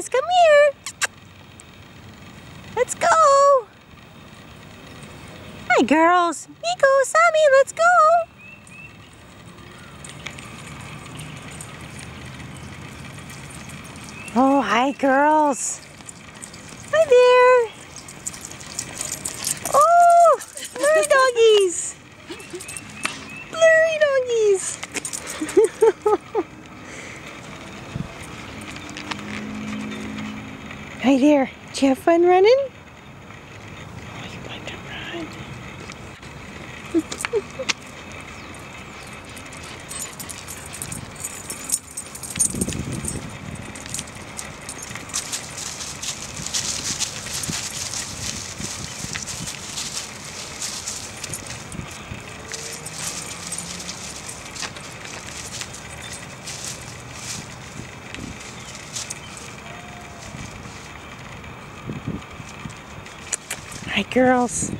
doggies, come here. Let's go. Hi, girls. Miko, Sami, let's go. Oh, hi, girls. Hi there. Hi there. Did you have fun running? Oh, you to run. Hi, girls.